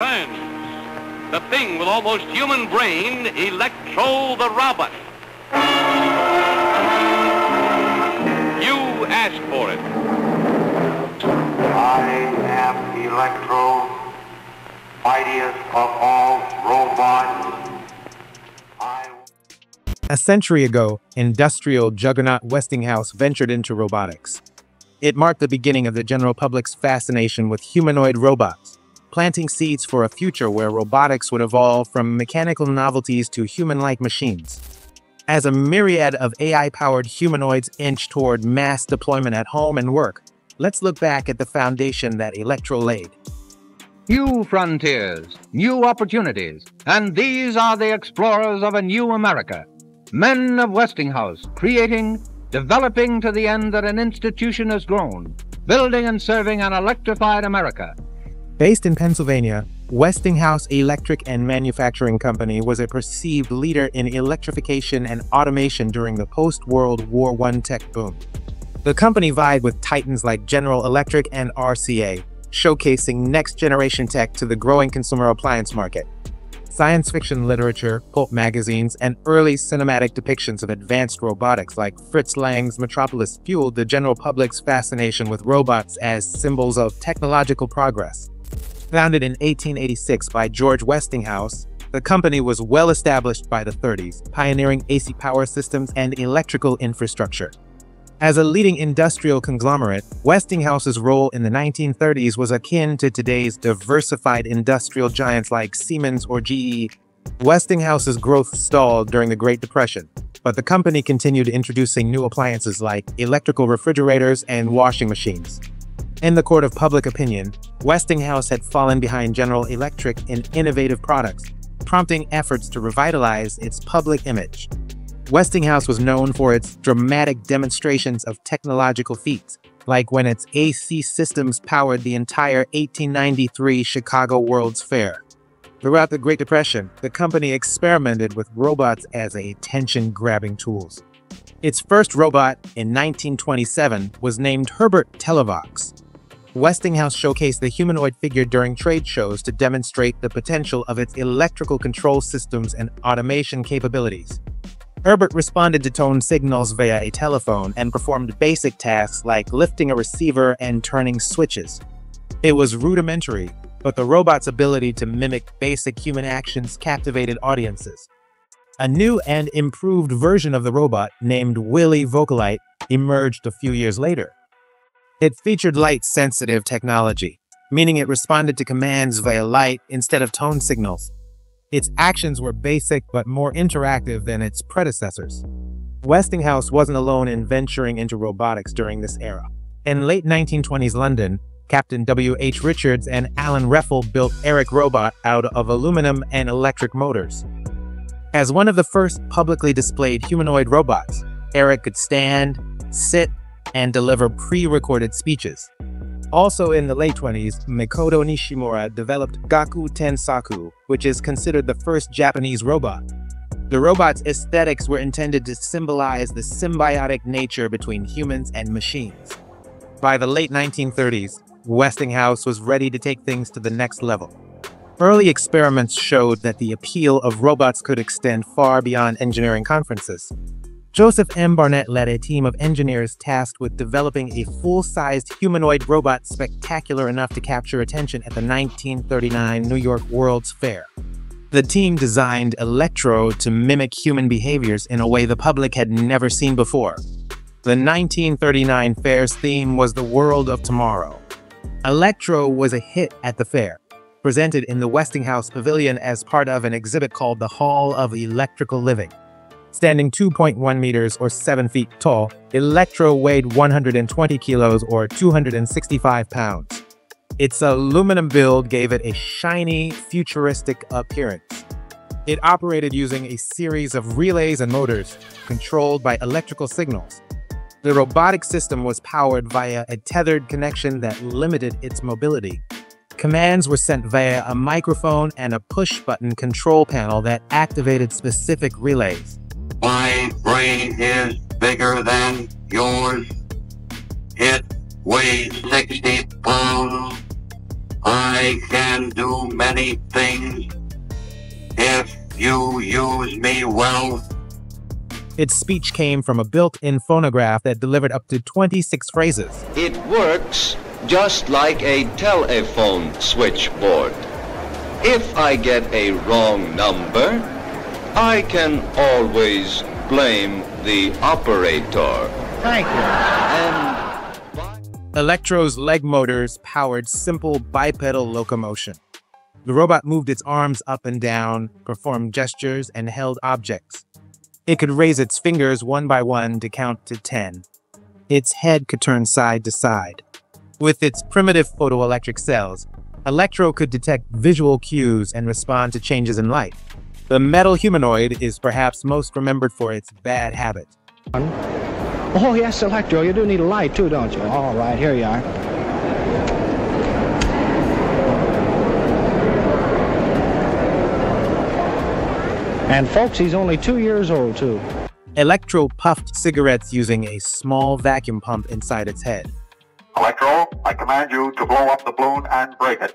Burns, the thing with almost human brain, Elektro the Robot. You asked for it. I am Elektro, mightiest of all robots. I A century ago, industrial juggernaut Westinghouse ventured into robotics. It marked the beginning of the general public's fascination with humanoid robots, planting seeds for a future where robotics would evolve from mechanical novelties to human-like machines. As a myriad of AI-powered humanoids inch toward mass deployment at home and work, let's look back at the foundation that Elektro laid. New frontiers, new opportunities, and these are the explorers of a new America. Men of Westinghouse, creating, developing to the end that an institution has grown, building and serving an electrified America. Based in Pennsylvania, Westinghouse Electric and Manufacturing Company was a perceived leader in electrification and automation during the post-World War I tech boom. The company vied with titans like General Electric and RCA, showcasing next-generation tech to the growing consumer appliance market. Science fiction literature, pulp magazines, and early cinematic depictions of advanced robotics like Fritz Lang's Metropolis fueled the general public's fascination with robots as symbols of technological progress. Founded in 1886 by George Westinghouse, the company was well established by the 30s, pioneering AC power systems and electrical infrastructure. As a leading industrial conglomerate, Westinghouse's role in the 1930s was akin to today's diversified industrial giants like Siemens or GE. Westinghouse's growth stalled during the Great Depression, but the company continued introducing new appliances like electrical refrigerators and washing machines. In the court of public opinion, Westinghouse had fallen behind General Electric in innovative products, prompting efforts to revitalize its public image. Westinghouse was known for its dramatic demonstrations of technological feats, like when its AC systems powered the entire 1893 Chicago World's Fair. Throughout the Great Depression, the company experimented with robots as attention-grabbing tools. Its first robot, in 1927, was named Herbert Televox. Westinghouse showcased the humanoid figure during trade shows to demonstrate the potential of its electrical control systems and automation capabilities. Herbert responded to tone signals via a telephone and performed basic tasks like lifting a receiver and turning switches. It was rudimentary, but the robot's ability to mimic basic human actions captivated audiences. A new and improved version of the robot, named Willie Vocalite, emerged a few years later. It featured light-sensitive technology, meaning it responded to commands via light instead of tone signals. Its actions were basic but more interactive than its predecessors. Westinghouse wasn't alone in venturing into robotics during this era. In late 1920s London, Captain W.H. Richards and Alan Reffell built Eric Robot out of aluminum and electric motors. As one of the first publicly displayed humanoid robots, Eric could stand, sit, and deliver pre-recorded speeches. Also in the late 20s, Makoto Nishimura developed Gakutensoku, which is considered the first Japanese robot. The robot's aesthetics were intended to symbolize the symbiotic nature between humans and machines. By the late 1930s, Westinghouse was ready to take things to the next level. Early experiments showed that the appeal of robots could extend far beyond engineering conferences. Joseph M. Barnett led a team of engineers tasked with developing a full-sized humanoid robot spectacular enough to capture attention at the 1939 New York World's Fair. The team designed Elektro to mimic human behaviors in a way the public had never seen before. The 1939 fair's theme was the world of tomorrow. Elektro was a hit at the fair, presented in the Westinghouse Pavilion as part of an exhibit called the Hall of Electrical Living. Standing 2.1 meters or 7 feet tall, Elektro weighed 120 kilos or 265 pounds. Its aluminum build gave it a shiny, futuristic appearance. It operated using a series of relays and motors, controlled by electrical signals. The robotic system was powered via a tethered connection that limited its mobility. Commands were sent via a microphone and a push-button control panel that activated specific relays. My brain is bigger than yours. It weighs 60 pounds. I can do many things if you use me well. Its speech came from a built-in phonograph that delivered up to 26 phrases. It works just like a telephone switchboard. If I get a wrong number, I can always blame the operator. Thank you. And Elektro's leg motors powered simple bipedal locomotion. The robot moved its arms up and down, performed gestures, and held objects. It could raise its fingers one by one to count to 10. Its head could turn side to side. With its primitive photoelectric cells, Elektro could detect visual cues and respond to changes in light. The metal humanoid is perhaps most remembered for its bad habit. Oh, yes, Elektro, you do need a light too, don't you? All right, here you are. And folks, he's only two years old too. Elektro puffed cigarettes using a small vacuum pump inside its head. Elektro, I command you to blow up the balloon and break it.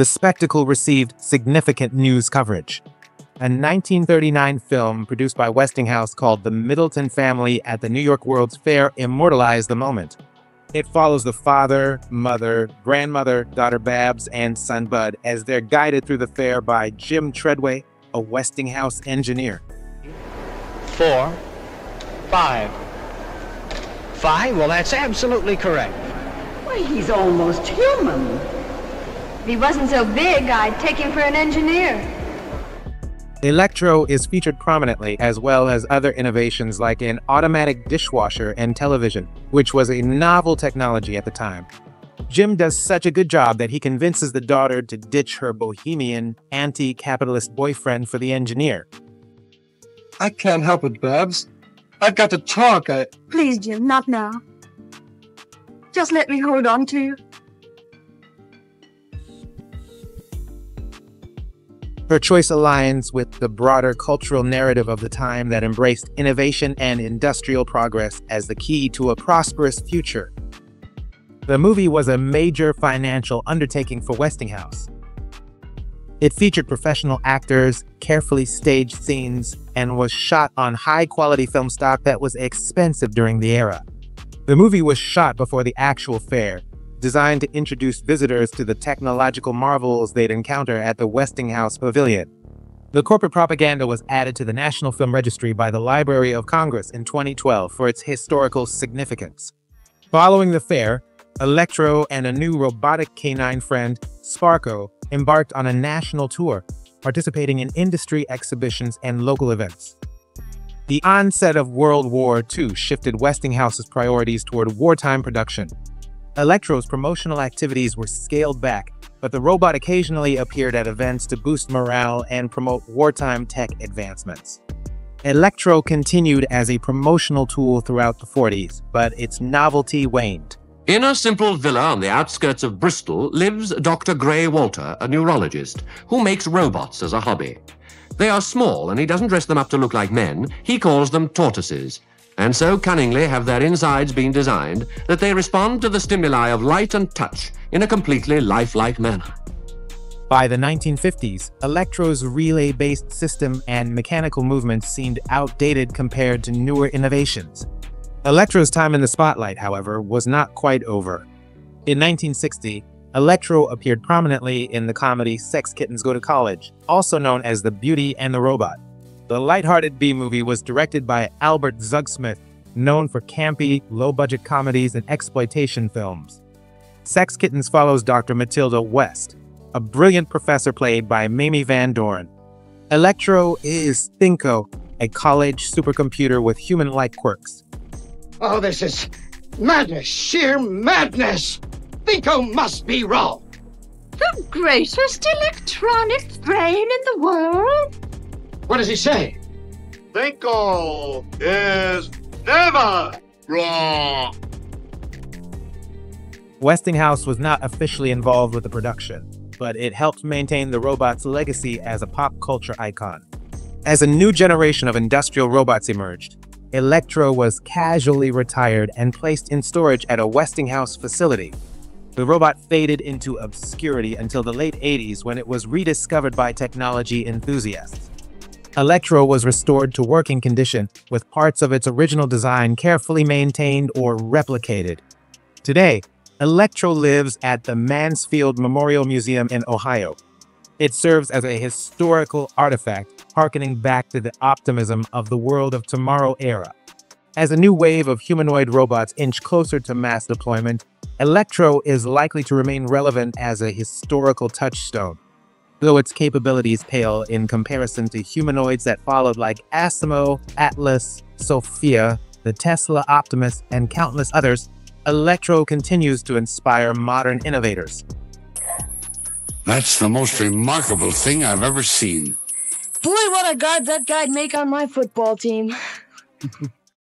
The spectacle received significant news coverage. A 1939 film produced by Westinghouse called The Middleton Family at the New York World's Fair immortalized the moment. It follows the father, mother, grandmother, daughter Babs, and son Bud as they're guided through the fair by Jim Treadway, a Westinghouse engineer. Four, five. Five? Well, that's absolutely correct. Why, he's almost human. If he wasn't so big, I'd take him for an engineer. Elektro is featured prominently as well as other innovations like an automatic dishwasher and television, which was a novel technology at the time. Jim does such a good job that he convinces the daughter to ditch her bohemian, anti-capitalist boyfriend for the engineer. I can't help it, Babs. I've got to talk. I... Please, Jim, not now. Just let me hold on to you. Her choice aligns with the broader cultural narrative of the time that embraced innovation and industrial progress as the key to a prosperous future. The movie was a major financial undertaking for Westinghouse. It featured professional actors, carefully staged scenes, and was shot on high-quality film stock that was expensive during the era. The movie was shot before the actual fair, designed to introduce visitors to the technological marvels they'd encounter at the Westinghouse Pavilion. The corporate propaganda was added to the National Film Registry by the Library of Congress in 2012 for its historical significance. Following the fair, Elektro and a new robotic canine friend, Sparko, embarked on a national tour, participating in industry exhibitions and local events. The onset of World War II shifted Westinghouse's priorities toward wartime production. Elektro's promotional activities were scaled back, but the robot occasionally appeared at events to boost morale and promote wartime tech advancements. Elektro continued as a promotional tool throughout the 40s, but its novelty waned. In a simple villa on the outskirts of Bristol lives Dr. Gray Walter, a neurologist, who makes robots as a hobby. They are small, and he doesn't dress them up to look like men. He calls them tortoises. And so cunningly have their insides been designed that they respond to the stimuli of light and touch in a completely lifelike manner. By the 1950s, Elektro's relay-based system and mechanical movements seemed outdated compared to newer innovations. Elektro's time in the spotlight, however, was not quite over. In 1960, Elektro appeared prominently in the comedy Sex Kittens Go to College, also known as The Beauty and the Robot. The lighthearted B-movie was directed by Albert Zugsmith, known for campy, low-budget comedies and exploitation films. Sex Kittens follows Dr. Matilda West, a brilliant professor played by Mamie Van Doren. Elektro is Thinko, a college supercomputer with human-like quirks. Oh, this is madness, sheer madness! Thinko must be wrong! The greatest electronic brain in the world? What does he say? Thinko is never wrong. Westinghouse was not officially involved with the production. but it helped maintain the robot's legacy as a pop culture icon. As a new generation of industrial robots emerged, Elektro was casually retired and placed in storage at a Westinghouse facility. The robot faded into obscurity until the late 80s when it was rediscovered by technology enthusiasts. Elektro was restored to working condition, with parts of its original design carefully maintained or replicated. Today, Elektro lives at the Mansfield Memorial Museum in Ohio. It serves as a historical artifact, harkening back to the optimism of the world of tomorrow era. As a new wave of humanoid robots inch closer to mass deployment, Elektro is likely to remain relevant as a historical touchstone though its capabilities pale in comparison to humanoids that followed like Asimo, Atlas, Sophia, the Tesla Optimus, and countless others, Elektro continues to inspire modern innovators. That's the most remarkable thing I've ever seen. Boy, what a guard that guy'd make on my football team.